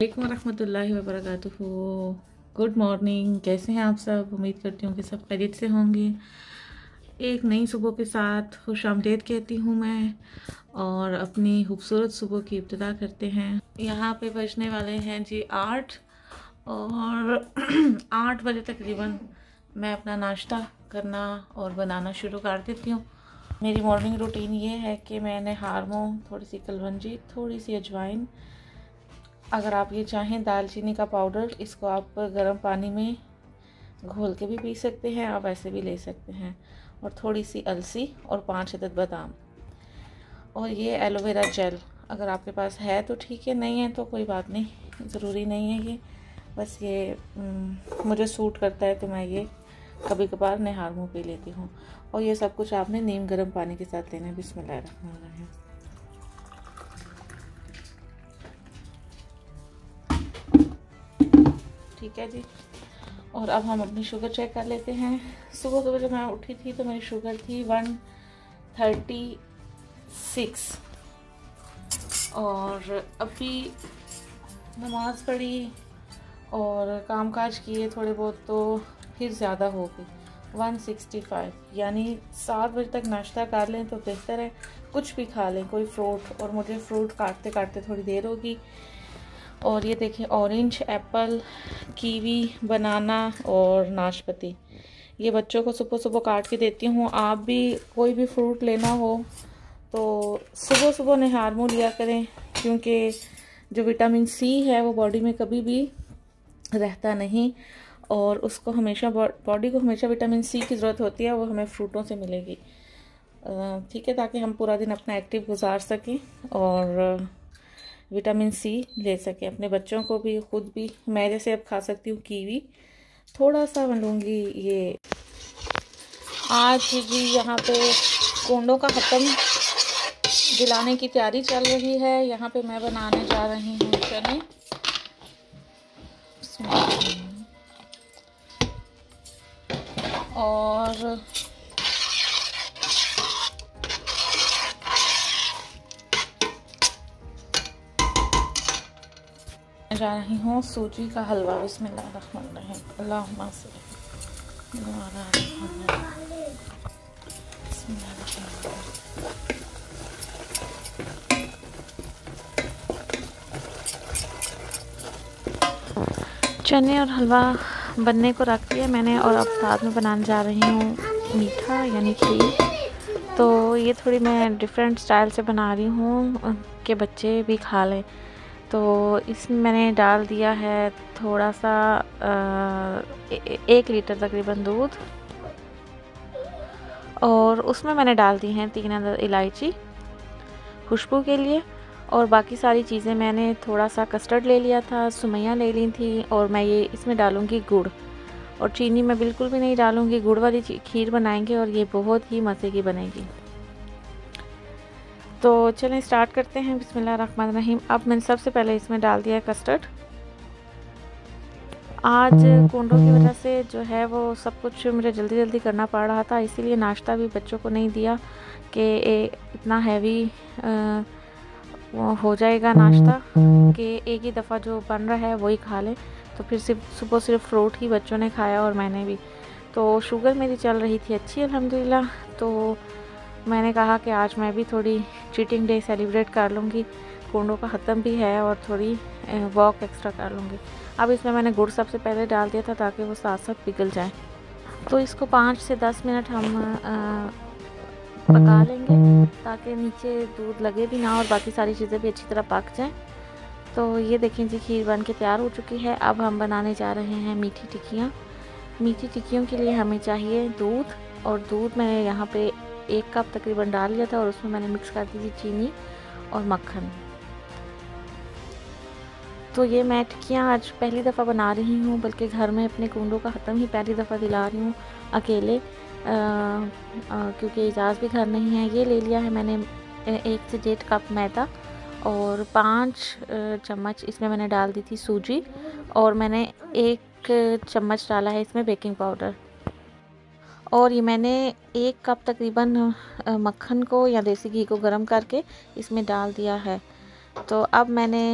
वालेकुम वरहमतुल्लाहि वबरकातुहू। Good morning कैसे हैं आप सब? उम्मीद करती हूँ कि सब खैरियत से होंगे। एक नई सुबह के साथ खुश आमदेद कहती हूँ मैं और अपनी खूबसूरत सुबह की इब्तदा करते हैं। यहाँ पे बजने वाले हैं जी आठ और आठ बजे तकरीबन मैं अपना नाश्ता करना और बनाना शुरू कर देती हूँ। मेरी मॉर्निंग रूटीन ये है कि मैंने हारमो थोड़ी सी कलवंजी, थोड़ी सी अजवाइन अगर आप ये चाहें दालचीनी का पाउडर इसको आप गर्म पानी में घोल के भी पी सकते हैं, आप ऐसे भी ले सकते हैं। और थोड़ी सी अलसी और पाँच अदद बादाम। और ये एलोवेरा जेल अगर आपके पास है तो ठीक है, नहीं है तो कोई बात नहीं, ज़रूरी नहीं है ये। बस ये मुझे सूट करता है तो मैं ये कभी कभार नहार मुँह पी लेती हूँ। और ये सब कुछ आपने नीम गर्म पानी के साथ लेना है, बिस्मिल्लाह रखना है ठीक है जी। और अब हम अपनी शुगर चेक कर लेते हैं। सुबह सुबह जब मैं उठी थी तो मेरी शुगर थी वन थर्टी सिक्स और अभी नमाज़ पढ़ी और कामकाज किए थोड़े बहुत तो फिर ज़्यादा हो गई। वन सिक्सटी फाइव यानी सात बजे तक नाश्ता कर लें तो बेहतर है। कुछ भी खा लें, कोई फ्रूट और मुझे फ्रूट काटते काटते थोड़ी देर होगी। और ये देखें ऑरेंज एप्पल कीवी बनाना और नाशपति। ये बच्चों को सुबह सुबह काट के देती हूँ। आप भी कोई भी फ्रूट लेना हो तो सुबह सुबह निहार मुँह लिया करें, क्योंकि जो विटामिन सी है, वो बॉडी में कभी भी रहता नहीं और उसको हमेशा बॉडी को हमेशा विटामिन सी की ज़रूरत होती है, वो हमें फ्रूटों से मिलेगी। ठीक है, ताकि हम पूरा दिन अपना एक्टिव गुजार सकें और विटामिन सी ले सकें। अपने बच्चों को भी, खुद भी। मैं जैसे अब खा सकती हूँ कीवी। थोड़ा सा लूँगी ये। आज भी यहाँ पे कोंडों का ख़त्म दिलाने की तैयारी चल रही है। यहाँ पे मैं बनाने जा रही हूँ चने। और जा रही हूँ। सूजी का हलवा बिस्मिल्लाह चने और हलवा बनने को रख दिया मैंने और अब साथ में बनाने जा रही हूँ मीठा, यानी खीर। तो ये थोड़ी मैं डिफरेंट स्टाइल से बना रही हूँ, कि बच्चे भी खा लें। तो इसमें मैंने डाल दिया है थोड़ा सा आ, ए, एक लीटर तकरीबन दूध। और उसमें मैंने डाल दी हैं तीन अंदर इलायची खुशबू के लिए। और बाकी सारी चीज़ें मैंने थोड़ा सा कस्टर्ड ले लिया था सुमैया ले ली थी और मैं ये इसमें डालूँगी गुड़। और चीनी मैं बिल्कुल भी नहीं डालूँगी गुड़ वाली खीर बनाएँगे और ये बहुत ही मज़े की बनेगी। तो चलें स्टार्ट करते हैं। बिस्मिल्लाह अब मैंने सबसे पहले इसमें डाल दिया कस्टर्ड आज कुंडों की वजह से जो है वो सब कुछ मुझे जल्दी जल्दी करना पड़ रहा था, इसीलिए नाश्ता भी बच्चों को नहीं दिया कि इतना हैवी हो जाएगा नाश्ता कि एक ही दफ़ा जो बन रहा है वही खा लें। तो फिर सिर्फ़, सुबह सिर्फ़ फ्रूट ही बच्चों ने खाया और मैंने भी। तो शुगर मेरी चल रही थी अच्छी, अल्हम्दुलिल्लाह। तो मैंने कहा कि आज मैं भी थोड़ी चीटिंग डे सेलिब्रेट कर लूँगी। कुंडों का ख़त्म भी है और थोड़ी वॉक एक्स्ट्रा कर लूँगी। अब इसमें मैंने गुड़ सबसे पहले डाल दिया था ताकि वो साथ साथ पिघल जाए। तो इसको पाँच से दस मिनट हम आ, पका लेंगे ताकि नीचे दूध लगे भी ना और बाकी सारी चीज़ें भी अच्छी तरह पक जाएँ। तो ये देखें जी खीर बन के तैयार हो चुकी है। अब हम बनाने जा रहे हैं मीठी टिक्कियाँ। मीठी टिक्कियों के लिए हमें चाहिए दूध और दूध मैंने यहाँ पे एक कप तकरीबन डाल लिया था और उसमें मैंने मिक्स कर दी थी चीनी और मक्खन। तो ये मैं टिक्कियाँ आज पहली दफ़ा बना रही हूँ, बल्कि घर में अपने कुंडों का ख़त्म ही पहली दफ़ा दिला रही हूँ अकेले। क्योंकि इजाज़ भी घर नहीं है। ये ले लिया है मैंने एक से डेढ़ कप मैदा और पाँच चम्मच इसमें मैंने डाल दी थी सूजी और मैंने एक चम्मच डाला है इसमें बेकिंग पाउडर। और ये मैंने एक कप तकरीबन मक्खन को या देसी घी को गर्म करके इसमें डाल दिया है। तो अब मैंने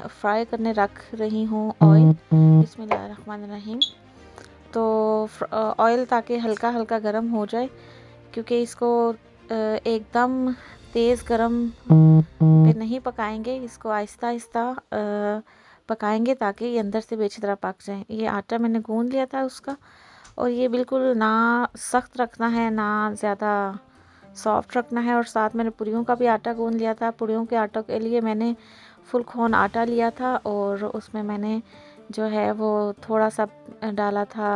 फ्राई करने रख रही हूँ ऑयल बिस्मिल्लाहिर्रहमानिर्रहीम। तो ऑयल ताकि हल्का हल्का गर्म हो जाए, क्योंकि इसको एकदम तेज़ गरम पे नहीं पकाएँगे। इसको आहिस्ता आहिस्ता पकाएँगे ताकि ये अंदर से बेची तरह पक जाए। ये आटा मैंने गूंद लिया था उसका। और ये बिल्कुल ना सख्त रखना है, ना ज़्यादा सॉफ्ट रखना है और साथ मैंने पुरियों का भी आटा गूंद लिया था। पुरियों के आटा के लिए मैंने फुल खोन आटा लिया था और उसमें मैंने जो है वो थोड़ा सा डाला था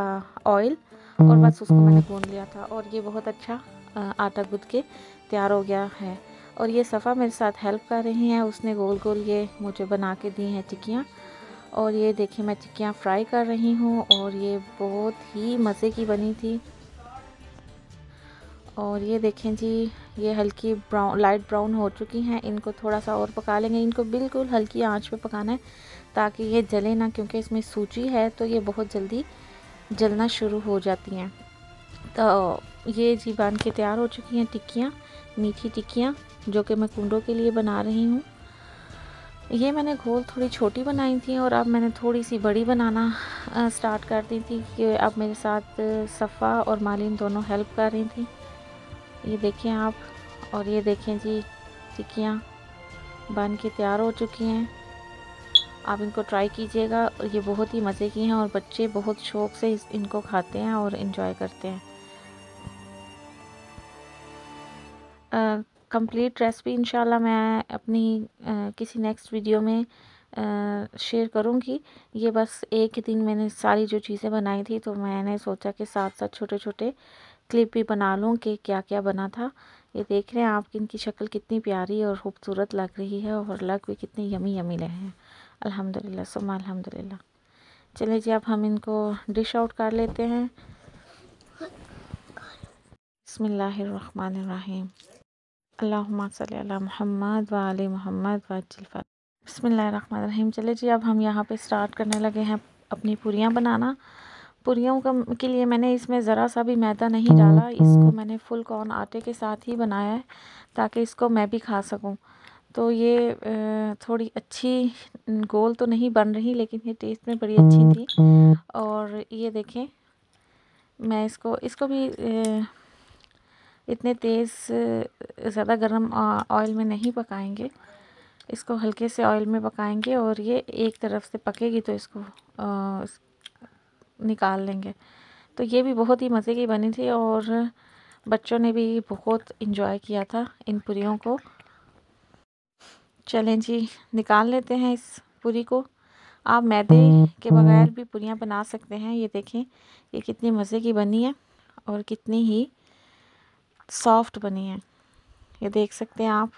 ऑयल और बस उसको मैंने गूंद लिया था और ये बहुत अच्छा आटा गूँध के तैयार हो गया है। और ये सफ़ा मेरे साथ हेल्प कर रही हैं, उसने गोल गोल ये मुझे बना के दी हैं टिक्कियाँ। और ये देखिए मैं टिक्कियाँ फ्राई कर रही हूँ और ये बहुत ही मज़े की बनी थी। और ये देखें जी, ये हल्की ब्राउन, लाइट ब्राउन हो चुकी हैं। इनको थोड़ा सा और पका लेंगे। इनको बिल्कुल हल्की आँच पे पकाना है ताकि ये जले ना, क्योंकि इसमें सूजी है तो ये बहुत जल्दी जलना शुरू हो जाती हैं। तो ये जी बन के तैयार हो चुकी हैं टिक्कियाँ, मीठी टिक्कियाँ, जो कि मैं कुंडों के लिए बना रही हूँ। ये मैंने घोल थोड़ी छोटी बनाई थी और अब मैंने थोड़ी सी बड़ी बनाना स्टार्ट कर दी थी कि अब मेरे साथ सफ़ा और मालिन दोनों हेल्प कर रही थी। ये देखें आप और ये देखें जी, टिक्कियाँ बन के तैयार हो चुकी हैं। आप इनको ट्राई कीजिएगा और ये बहुत ही मज़े की हैं और बच्चे बहुत शौक़ से इनको खाते हैं और इन्जॉय करते हैं। कंप्लीट रेसिपी इंशाल्लाह मैं अपनी आ, किसी नेक्स्ट वीडियो में शेयर करूँगी। ये बस एक ही दिन मैंने सारी जो चीज़ें बनाई थी तो मैंने सोचा कि साथ साथ छोटे छोटे क्लिप भी बना लूँ कि क्या क्या बना था। ये देख रहे हैं आप इनकी शक्ल कितनी प्यारी और खूबसूरत लग रही है और लग भी कितनी यमी यमी रहे हैं। अल्हम्दुलिल्लाह सुमा अल्हम्दुलिल्लाह। चलिए जी अब हम इनको डिश आउट कर लेते हैं। बसमीम मोहम्मद वाली मोहम्मद बसमीम चले जी, अब हम यहाँ पे स्टार्ट करने लगे हैं अपनी पूरियाँ बनाना। पूरियों का के लिए मैंने इसमें ज़रा सा भी मैदा नहीं डाला। इसको मैंने फुल कॉर्न आटे के साथ ही बनाया है, ताकि इसको मैं भी खा सकूँ। तो ये थोड़ी अच्छी गोल तो नहीं बन रही, लेकिन ये टेस्ट में बड़ी अच्छी थी। और ये देखें, मैं इसको इसको भी इतने तेज़ ज़्यादा गर्म ऑयल में नहीं पकाएँगे। इसको हल्के से ऑयल में पकाएँगे और ये एक तरफ़ से पकेगी तो इसको आ, निकाल लेंगे। तो ये भी बहुत ही मज़े की बनी थी और बच्चों ने भी बहुत इन्जॉय किया था इन पूरियों को। चलें जी निकाल लेते हैं इस पूरी को। आप मैदे के बगैर भी पूरियाँ बना सकते हैं ये देखें ये कितनी मज़े की बनी है और कितनी ही सॉफ्ट बनी है। ये देख सकते हैं आप।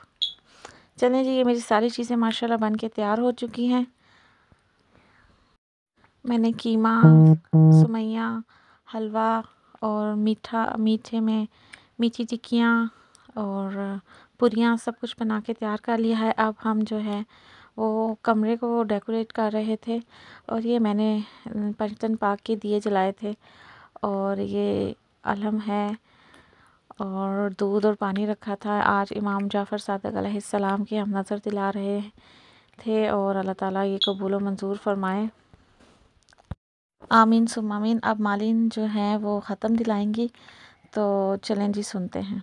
चलें जी, ये मेरी सारी चीज़ें माशाल्लाह बन के तैयार हो चुकी हैं। मैंने कीमा, सुमैया, हलवा और मीठा, मीठे में मीठी टिक्कियाँ और पुरियाँ सब कुछ बना के तैयार कर लिया है। अब हम जो है, वो कमरे को डेकोरेट कर रहे थे और ये मैंने पंचतन पाक के दिए जलाए थे और ये अलम है। और दूध और पानी रखा था। आज इमाम जाफ़र सदक सलाम की हम नज़र दिला रहे थे और अल्लाह ताला ये कबूल मंजूर फरमाए। आमीन सुमामीन अब मालिन जो हैं वो ख़त्म दिलाएँगी। तो चलें जी सुनते हैं।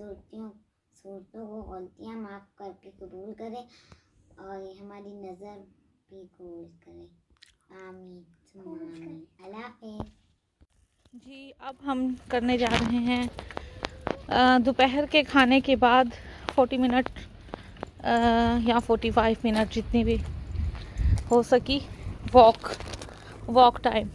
सूरतियों सूरतों को गलतियाँ माफ़ करके कबूल करे और ये हमारी नज़र भी कबूल करे। आमीन। आमीन अल्लाह जी अब हम करने जा रहे हैं दोपहर के खाने के बाद 40 मिनट या 45 मिनट जितनी भी हो सकी वॉक वॉक टाइम।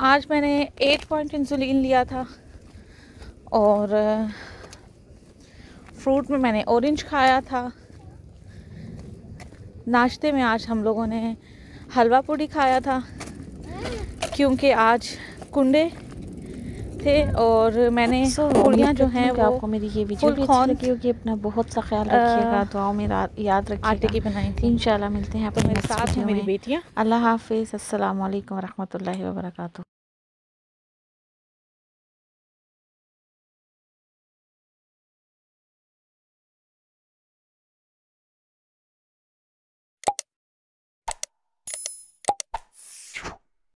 आज मैंने एट पॉइंट इंसुलिन लिया था और फ्रूट में मैंने ऑरेंज खाया था। नाश्ते में आज हम लोगों ने हलवा पूड़ी खाया था क्योंकि आज कुंडे थे और मैंने पूड़ियाँ जो हैं वो आपको मेरी ये वीडियो भी अच्छी लगी होगी अपना बहुत सा ख्याल रखिएगा दुआओं में याद आटे की बनाई थी। इंशाल्लाह मिलते हैं तो अपने मेरे साथ हैं मेरी बेटियाँ। अल्लाह हाफिज़ अस्सलाम वालेकुम रहमतुल्लाहि व बरकातुहू